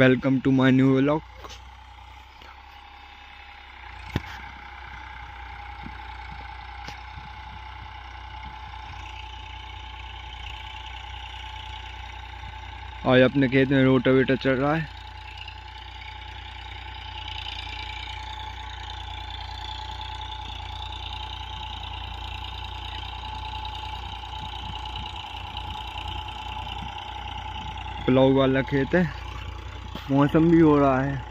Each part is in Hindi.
Welcome to my new vlog आज अपने खेत में रोटावेटर चल रहा है। पुलाव वाला खेत है। मौसम भी हो रहा है।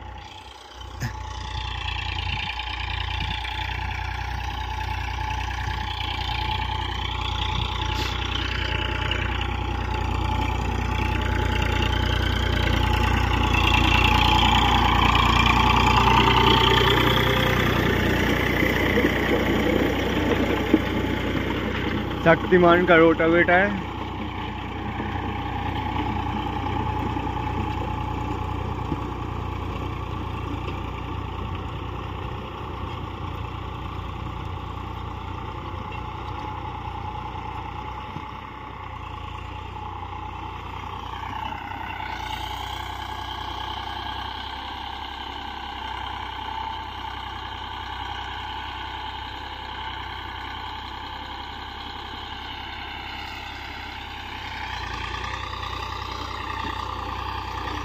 शक्तिमान का रोटावेटर है।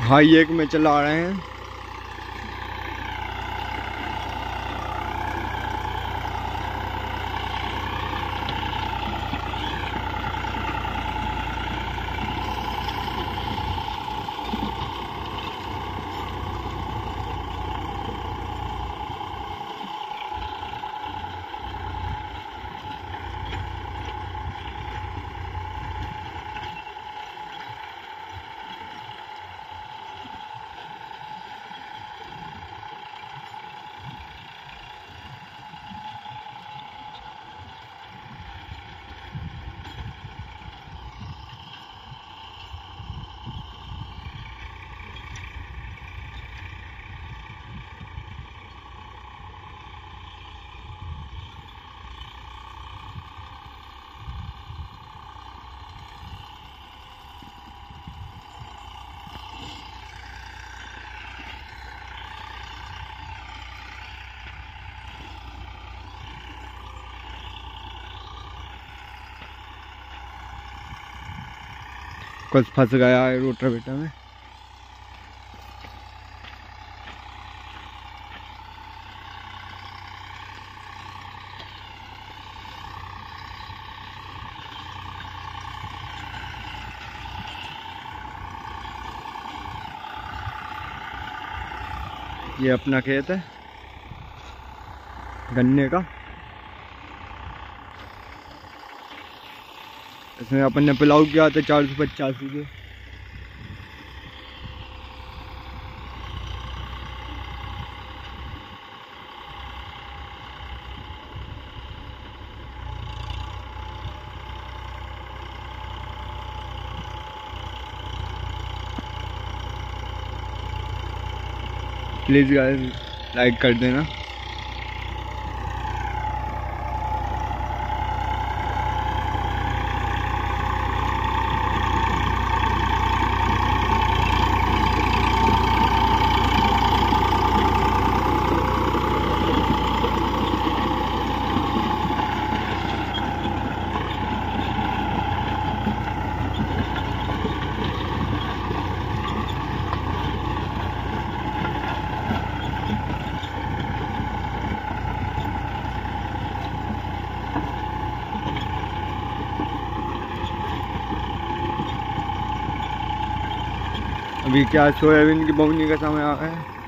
हाई एक में चला रहे हैं। कुछ फंस गया है रोटर बेटा में। ये अपना खेत है। गन्ने का। इसमें अपन ने पुलाव किया था चार सौ पचासी के। प्लीज़ गाइस लाइक कर देना। अभी क्या सोयाबीन की बोनी का समय आ गया है।